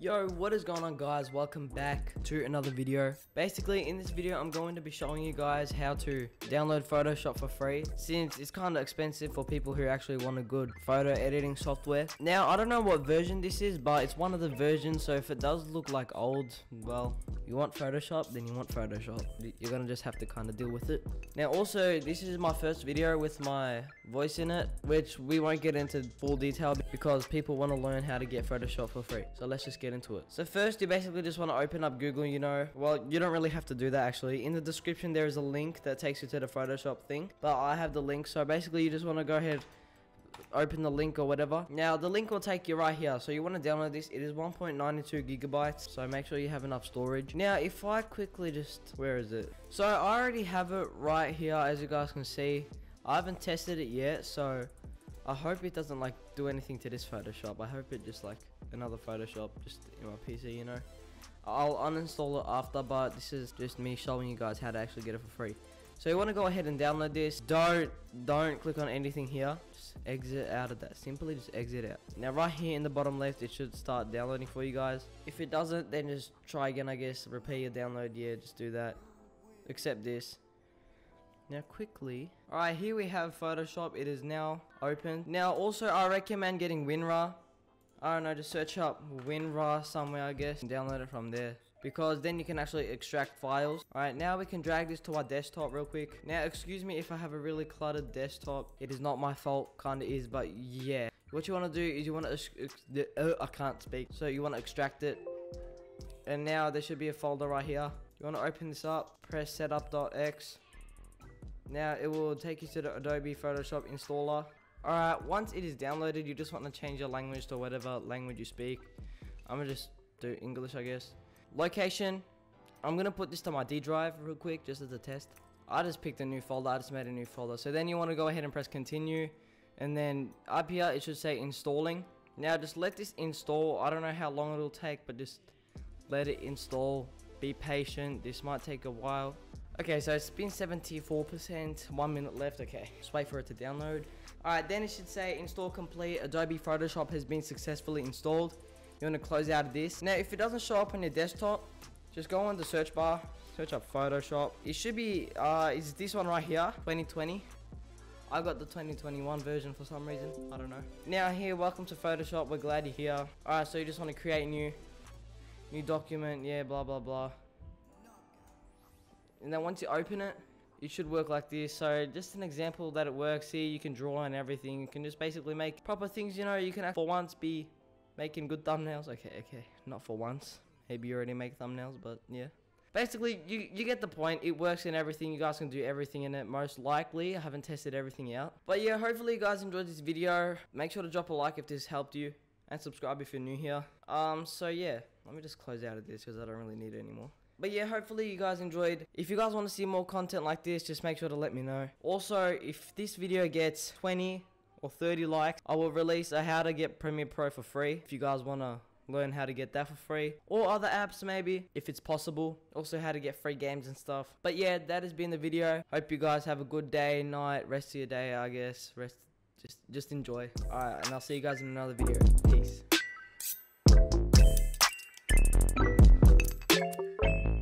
Yo, what is going on guys? Welcome back to another video. Basically, in this video, I'm going to be showing you guys how to download Photoshop for free since it's kind of expensive for people who actually want a good photo editing software. Now, I don't know what version this is, but it's one of the versions, so if it does look like old, well, you want Photoshop, then you want Photoshop. You're gonna just have to kind of deal with it. Now, also, this is my first video with my voice in it, which we won't get into full detail because people want to learn how to get Photoshop for free. So let's just get into it. So first, you basically just want to open up Google, you know. Well, you don't really have to do that actually. In the description, there is a link that takes you to the Photoshop thing. But I have the link, so basically you just want to go ahead open the link or whatever. Now the link will take you right here. So you want to download this it is 1.92 gigabytes. So make sure you have enough storage. Now if i quickly just where is it? So i already have it right here as you guys can see. I haven't tested it yet so i hope it doesn't like do anything to this photoshop. I hope it just like another photoshop just in my pc you know? I'll uninstall it after but this is just me showing you guys how to actually get it for free so you want to go ahead and download this. Don't don't click on anything here. Just exit out of that. Simply just exit out. Now right here in the bottom left it should start downloading for you guys. If it doesn't then just try again i guess. Repeat your download. Yeah just do that. Accept this. Now quickly. Alright here we have photoshop. It is now open. Now also i recommend getting winrar i don't know just search up winrar somewhere i guess and download it from there because then you can actually extract files. Alright, now we can drag this to our desktop real quick. Now, excuse me if I have a really cluttered desktop. It is not my fault, kinda is, but yeah. What you want to do is you want to, uh, I can't speak. So you want to extract it. And now there should be a folder right here. You want to open this up, press setup.x. Now it will take you to the Adobe Photoshop installer. Alright, once it is downloaded, you just want to change your language to whatever language you speak. I'm gonna just do English, I guess. Location, I'm going to put this to my D drive real quick just as a test. I just picked a new folder, I just made a new folder. So then you want to go ahead and press continue. And then up here it should say installing. Now just let this install. I don't know how long it'll take, but just let it install. Be patient, this might take a while. Okay, so it's been 74%, one minute left. Okay, just wait for it to download. Alright, then it should say install complete. Adobe Photoshop has been successfully installed you want to close out of this now if it doesn't show up on your desktop just go on the search bar search up photoshop it should be uh is this one right here 2020 I got the 2021 version for some reason. I don't know. Now here, welcome to Photoshop. We're glad you're here. Alright, so you just want to create new new document. Yeah, blah, blah, blah. And then once you open it, it should work like this. So just an example that it works here. You can draw and everything. You can just basically make proper things, you know. You can for once be making good thumbnails. Okay, okay, not for once. Maybe you already make thumbnails, but yeah. Basically, you, you get the point. It works in everything. You guys can do everything in it, most likely. I haven't tested everything out. But yeah, hopefully you guys enjoyed this video. Make sure to drop a like if this helped you. And subscribe if you're new here. Um, so yeah, let me just close out of this because I don't really need it anymore. But yeah, hopefully you guys enjoyed. If you guys want to see more content like this, just make sure to let me know. Also, if this video gets 20 or 30 likes, I will release a how to get Premiere Pro for free. If you guys want to learn how to get that for free. Or other apps maybe if it's possible. Also how to get free games and stuff. But yeah that has been the video. Hope you guys have a good day night rest of your day i guess. Rest just just enjoy. All right and i'll see you guys in another video. Peace.